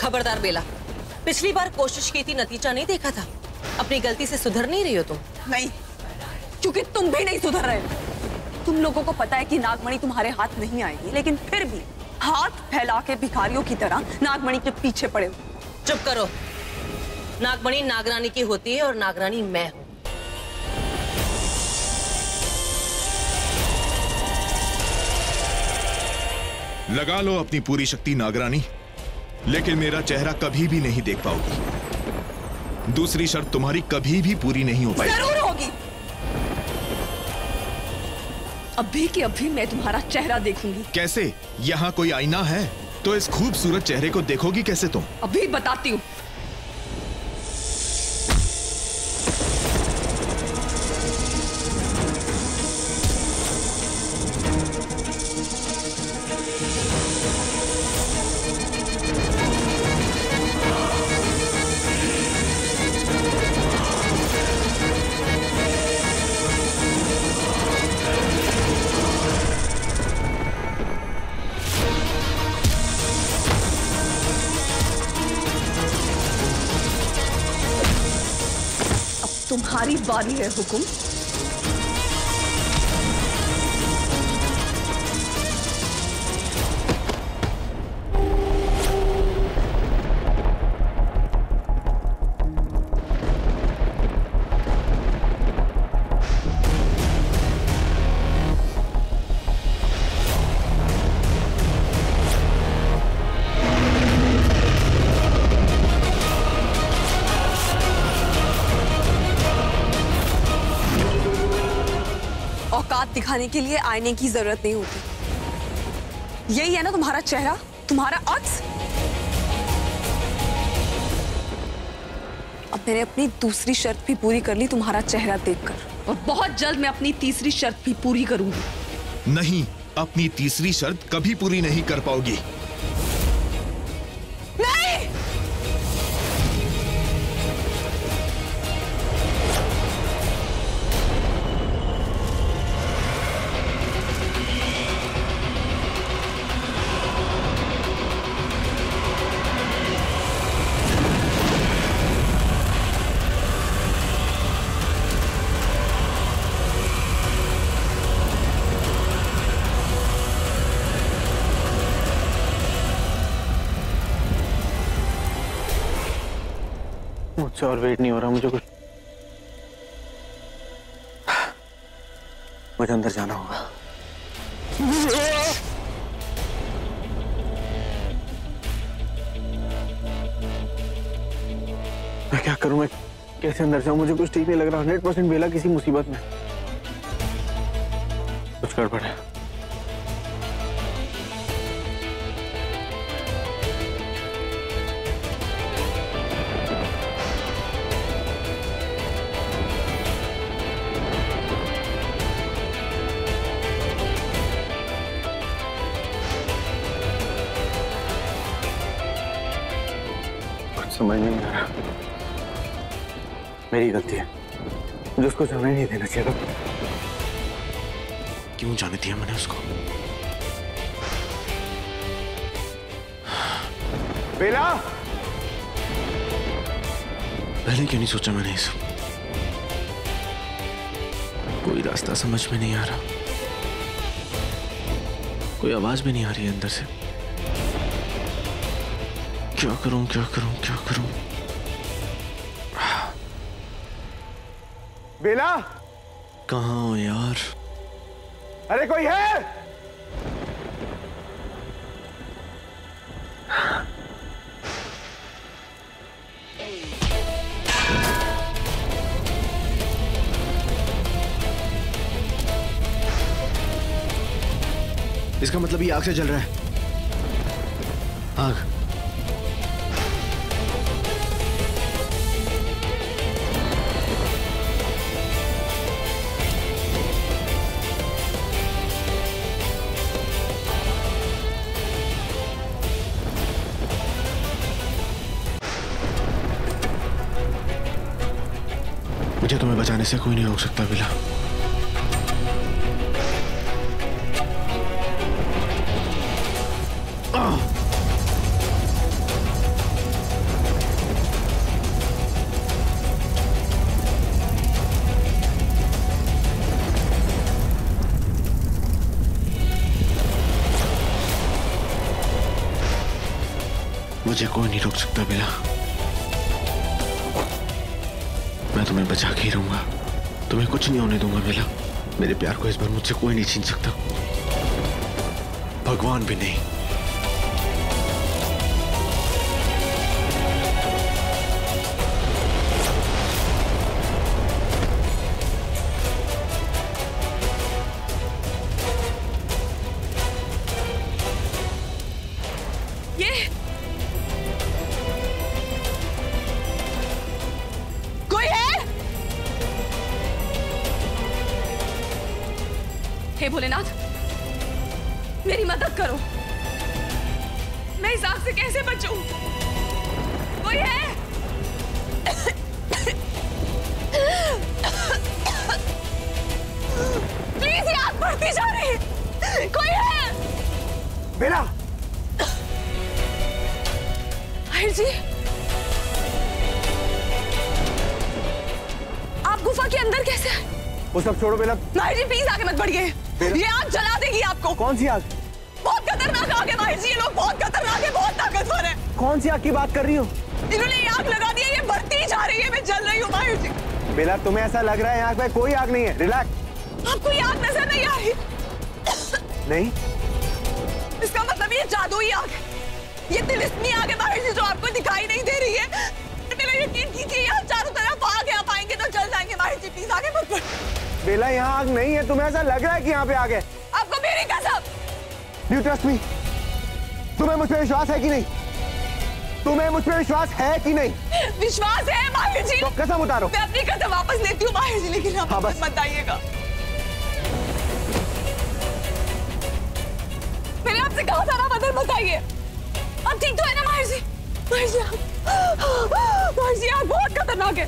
खबरदार बेला पिछली बार कोशिश की थी नतीजा नहीं देखा था। अपनी गलती से सुधर नहीं रही हो तुम? नहीं क्योंकि तुम भी नहीं सुधर रहे तुम लोगों को पता है कि नागमणि तुम्हारे हाथ नहीं आएगी लेकिन फिर भी हाथ फैला के भिखारियों की तरह नागमणि के पीछे पड़े हो। चुप करो। नागमणि नागरानी की होती है और नागरानी मैं हूँ। लगा लो अपनी पूरी शक्ति नागरानी। लेकिन मेरा चेहरा कभी भी नहीं देख पाओगी। दूसरी शर्त तुम्हारी कभी भी पूरी नहीं हो पाएगी। ज़रूर होगी। अभी के अभी मैं तुम्हारा चेहरा देखूँगी। कैसे? यहाँ कोई आईना है? तो इस खूबसूरत चेहरे को देखोगी कैसे तुम? अभी बताती हूँ। तुम्हारी बारी है हुकुम। औकात दिखाने के लिए आईने की ज़रूरत नहीं होती। यही है ना तुम्हारा चेहरा? तुम्हारा अक्स अब मैंने अपनी दूसरी शर्त भी पूरी कर ली तुम्हारा चेहरा देखकर। और बहुत जल्द मैं अपनी तीसरी शर्त भी पूरी करूँगी। नहीं, अपनी तीसरी शर्त कभी पूरी नहीं कर पाओगी। मुझसे और वेट नहीं हो रहा, मुझे कुछ मुझे अंदर जाना होगा। मैं क्या करूँ? मैं कैसे अंदर जाऊँ? मुझे कुछ ठीक नहीं लग रहा। हंड्रेड परसेंट बेला किसी मुसीबत में। कुछ गड़बड़ है। समझ नहीं आ रहा। मेरी गलती है। मुझे उसको जाने नहीं देना चाहिए था। क्यों जाने दिया मैंने उसको? बेला! पहले क्यों नहीं सोचा मैंने इस? कोई रास्ता समझ में नहीं आ रहा। कोई आवाज़ भी नहीं आ रही है अंदर से। क्या करूँ क्या करूँ क्या करूँ? बेला? कहाँ हो यार? अरे कोई है? इसका मतलब ये आग से जल रहा है। आग? मुझे तुम्हें बचाने से कोई नहीं रोक सकता बिला मुझे कोई नहीं रोक सकता बिला तुम्हें बचा के ही रहूँगा। तुम्हें कुछ नहीं होने दूँगा, मेला। मेरे प्यार को इस बार मुझसे कोई नहीं छीन सकता। भगवान भी नहीं। हे भोलेनाथ मेरी मदद करो। मैं इस आग से कैसे बचूं? कोई है। प्लीज़ ये आग बढ़ती जा रही है। कोई है? बेला आहिर जी आप गुफा के अंदर कैसे वो सब छोड़ो बेला माहिर जी प्लीज़ आगे मत बढ़िए। ये आग जला देगी आपको। कौन सी आग? बहुत खतरनाक आग है माहिर जी ये लोग बहुत खतरनाक है बहुत ताकतवर है। कौन सी आग की बात कर रही हो? इन्होंने ये आग लगा दी है ये बढ़ती जा रही है मैं जल रही हूँ माहिर जी। बेला तुम्हें ऐसा लग रहा है यहाँ पे कोई आग नहीं है। रिलैक्स आपको ये आग नज़र नहीं आ रही? नहीं। इसका मतलब ये जादुई आग है। ये तिलिस्मी आग है माहिर जी जो आपको दिखाई नहीं दे रही है। मेरा यकीन कीजिए यहाँ चारों तरफ़ आग है आप आएँगे तो जल जाएँगे माहिर जी प्लीज़ आगे मत बढ़ बेला यहाँ आग नहीं है। तुम्हें ऐसा लग रहा है कि यहाँ पे आग है? आपको मेरी कसम! यू ट्रस्ट मी तुम्हें मुझ पर विश्वास है कि नहीं? तुम्हें मुझ पर विश्वास है कि नहीं? विश्वास है माहिर जी। तो कसम उतारो। मैं अपनी कसम वापस लेती हूँ माहिर जी लेकिन आप हाँ, बस। मत आइएगा। मैंने आपसे कहा था ना मदद मत आइए। अब ठीक तो है ना माहिर जी? माहिर जी आप माहिर जी आप बहुत खतरनाक है।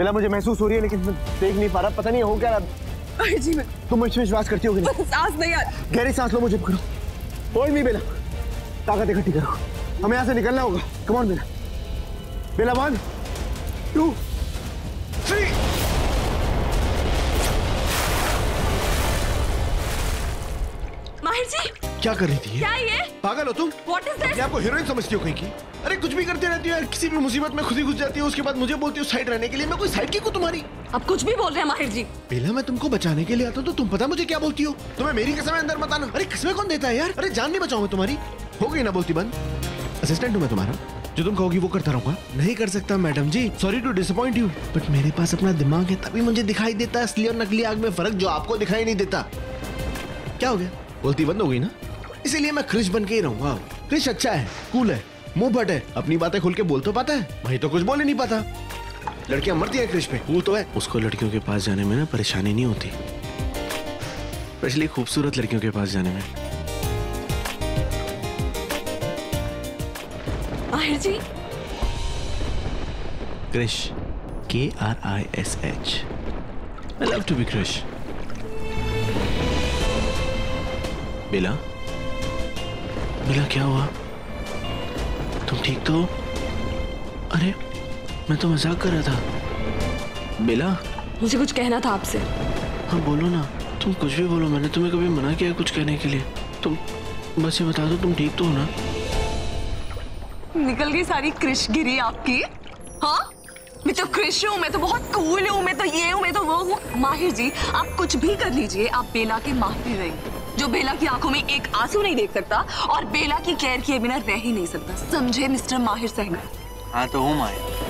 बेला मुझे महसूस हो रही है लेकिन देख नहीं पा रहा। पता नहीं हो क्या रहा। जी मैं तुम मुझ विश्वास करती होगी सांस नहीं रही गहरी सांस लो मुझे पकड़ो। कोई नहीं बेला। ताकत इकट्ठी करो। हमें यहाँ से निकलना होगा। Come on Bela. Bela one two क्या कर रही थी? क्या ये? पागल हो तुम? आपको हीरोइन समझती हो कहीं की? अरे कुछ भी करते रहती हो यार किसी भी मुसीबत में खुद ही घुस जाती हो उसके बाद मुझे बोलती हो साइड रहने के लिए मैं कोई साइड की को तुम्हारी। आप कुछ भी बोल रहे हैं माहिर जी। पहला मैं तुमको बचाने के लिए आता हूँ तो तुम पता मुझे क्या बोलती हो? तुम्हें मेरी कसम अंदर मत आना। अरे कसमें कौन देता है यार? अरे जान नहीं बचाऊँगा तुम्हारी। हो गई ना बोलती बंद। असिस्टेंट हूँ मैं तुम्हारा। जो तुम कहोगी वो करता रहूँगा। नहीं कर सकता madam ji. Sorry to disappoint you but मेरे पास अपना दिमाग है तभी मुझे दिखाई देता है। असली और नकली आग में फ़र्क जो आपको दिखाई नहीं देता। क्या हो गया? बोलती बंद हो गई ना? इसीलिए मैं क्रिश बन के ही रहूँगा। क्रिश अच्छा है कूल है मुँह भट है। अपनी बातें खुल के बोल तो पाता है भाई तो कुछ बोल ही नहीं पाता। लड़कियाँ मरती है क्रिश पे कूल तो है। उसको लड़कियों के पास जाने में ना परेशानी नहीं होती। स्पेशली खूबसूरत लड़कियों के पास जाने में। Aahir ji. Krish K R I S H I love to be Krish Bela Bela क्या हुआ? तुम ठीक तो हो? अरे मैं तो मज़ाक कर रहा था। बेला मुझे कुछ कहना था आपसे। हाँ बोलो ना। तुम कुछ भी बोलो मैंने तुम्हें कभी मना किया कुछ कहने के लिए। तुम बस ये बता दो तुम ठीक तो हो ना? निकल गई सारी कृषगिरी आपकी। हाँ? मैं तो कृष हूँ मैं तो बहुत कूल हूँ मैं तो ये हूँ मैं तो वो हूँ। माहिर जी आप कुछ भी कर लीजिए आप बेला के माहिर रहेंगे जो बेला की आँखों में एक आँसू नहीं देख सकता और बेला की केयर किए बिना रह ही नहीं सकता। समझे, मिस्टर माहिर सहना हाँ तो हूँ Maya